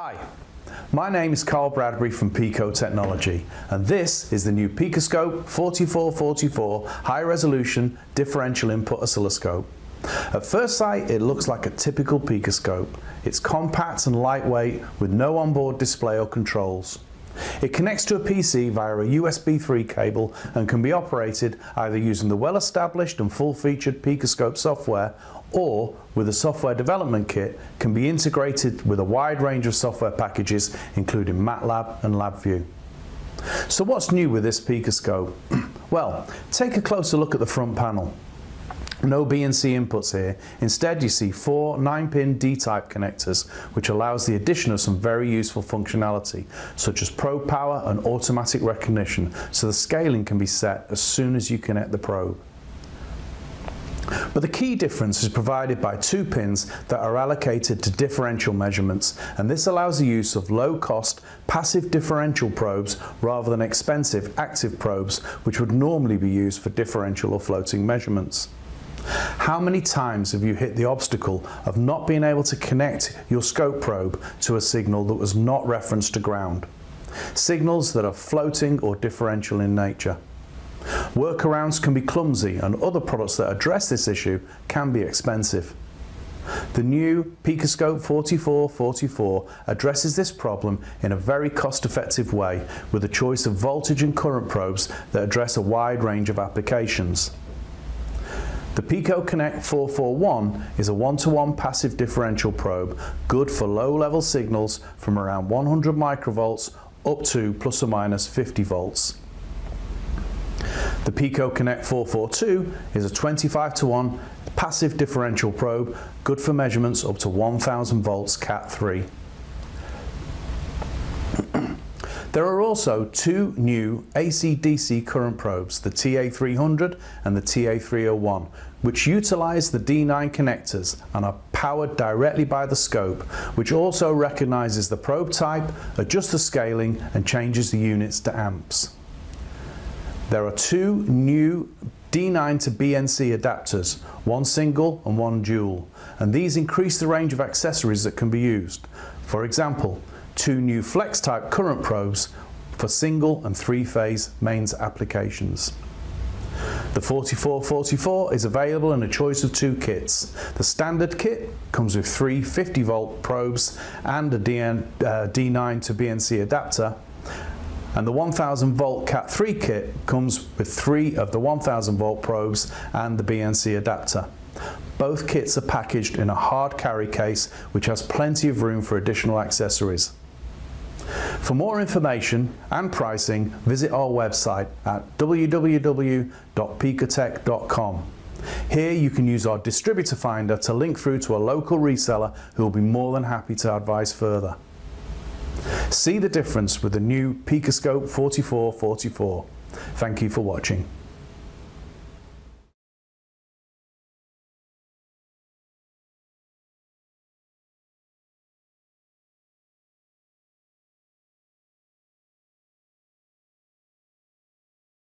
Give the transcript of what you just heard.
Hi, my name is Carl Bradbury from Pico Technology and this is the new Picoscope 4444 high resolution differential input oscilloscope. At first sight it looks like a typical Picoscope. It's compact and lightweight with no onboard display or controls. It connects to a PC via a USB 3 cable and can be operated either using the well-established and full-featured Picoscope software or with a software development kit can be integrated with a wide range of software packages including MATLAB and LabVIEW. So what's new with this Picoscope? well, take a closer look at the front panel. No BNC inputs here. Instead you see four 9-pin D-type connectors which allows the addition of some very useful functionality such as probe power and automatic recognition so the scaling can be set as soon as you connect the probe. But the key difference is provided by two pins that are allocated to differential measurements and this allows the use of low-cost passive differential probes rather than expensive active probes which would normally be used for differential or floating measurements. How many times have you hit the obstacle of not being able to connect your scope probe to a signal that was not referenced to ground? Signals that are floating or differential in nature. Workarounds can be clumsy and other products that address this issue can be expensive. The new Picoscope 4444 addresses this problem in a very cost-effective way with a choice of voltage and current probes that address a wide range of applications. The Pico Connect 441 is a one-to-one -one passive differential probe, good for low-level signals from around 100 microvolts up to plus or minus 50 volts. The Pico Connect 442 is a 25 to 1 passive differential probe, good for measurements up to 1000 volts Cat 3. There are also two new AC-DC current probes, the TA300 and the TA301, which utilise the D9 connectors and are powered directly by the scope, which also recognises the probe type, adjusts the scaling and changes the units to amps. There are two new D9 to BNC adapters, one single and one dual, and these increase the range of accessories that can be used. For example, two new flex type current probes for single and three phase mains applications. The 4444 is available in a choice of two kits. The standard kit comes with three 50 volt probes and a DN, uh, D9 to BNC adapter and the 1000 volt Cat 3 kit comes with three of the 1000 volt probes and the BNC adapter. Both kits are packaged in a hard carry case which has plenty of room for additional accessories. For more information and pricing, visit our website at www.picotech.com. Here you can use our distributor finder to link through to a local reseller who will be more than happy to advise further. See the difference with the new Picoscope 4444. Thank you for watching.